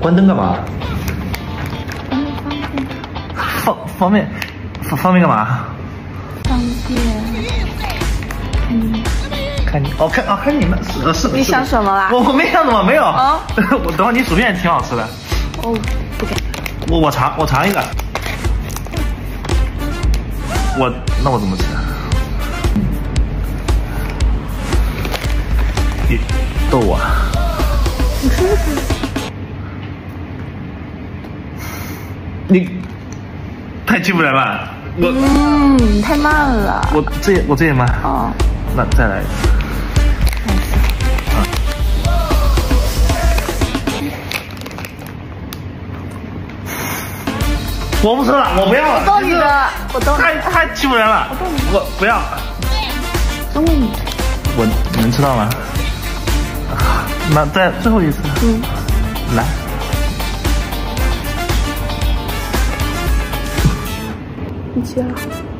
关灯干嘛？方方便方方便干嘛？方便。嗯。看你哦，看哦，看你们是是。你想什么啦？我我没想什么，没有。啊。我等会你薯片挺好吃的。哦，不给。我我尝我尝一个。我那我怎么吃？你逗我？你太欺负人了。我嗯，太慢了。我这我这也慢。哦。那再来。我不吃了，我不要了。我逗你的，我逗。太太欺负人了。我逗你。我不要。等你。我能吃到吗？那再最后一次。嗯。来。你吃了。